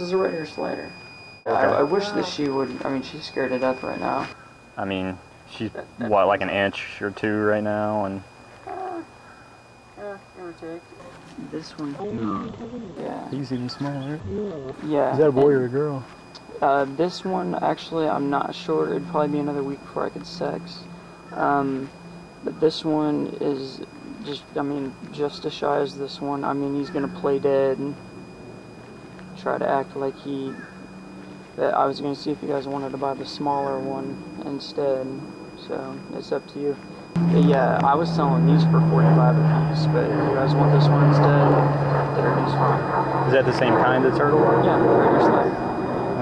This is a red ear slider. I, Okay. I wish that she would. I mean, she's scared to death right now. I mean, she's what, like an inch or two right now, and Yeah, give or take. This one. Yeah. he's even smaller. Yeah. Is that a boy and- or a girl? Uh, this one, actually, I'm not sure. It'd probably be another week before I could sex. Um, but this one is just, I mean, just as shy as this one. I mean, he's gonna play dead and try to act like he. That I was gonna see if you guys wanted to buy the smaller one instead. So it's up to you. But yeah, I was selling these for 45 a piece, but if you guys want this one instead, there it is fine. Is that the same kind of turtle? Yeah.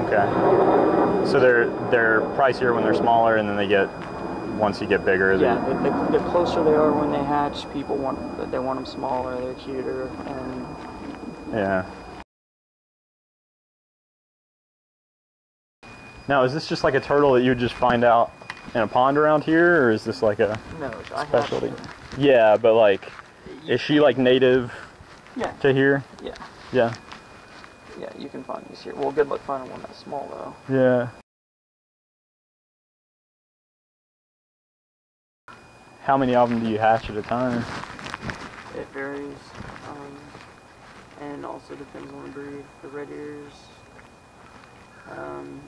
Okay. So they're they're pricier when they're smaller, and then they get once you get bigger. Yeah, the, the, the closer they are when they hatch, people want they want them smaller, they're cuter, and Yeah. Now, is this just like a turtle that you would just find out in a pond around here, or is this like a no, specialty? Yeah, but like, is she like native Yeah, to here? yeah, Yeah. yeah. You can find these here. Well, good luck finding one that's small though. Yeah. How many of them do you hatch at a time? It varies, um, and also depends on the breed. The red ears, um,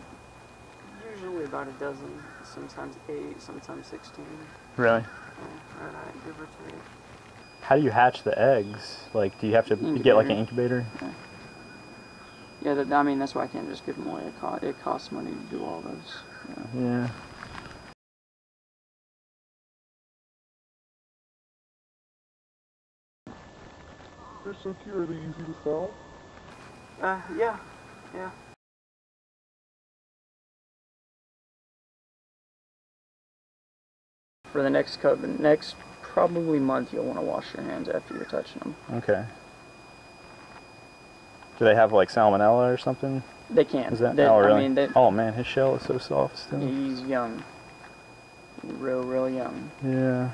usually about a dozen, sometimes eight, sometimes sixteen. Really? Yeah, right, give or take. How do you hatch the eggs? Like, do you have to get like an incubator? Yeah, that, I mean that's why I can't just give them away. It, co- it costs money to do all those. Yeah. Yeah. They're so cute. Are they easy to sell? Uh, yeah, yeah. For the next next probably month, you'll want to wash your hands after you're touching them. Okay. Do they have like salmonella or something? They can't. Is that? They, oh, really? I mean, they, oh man, his shell is so soft still. he's young, real, real young. Yeah.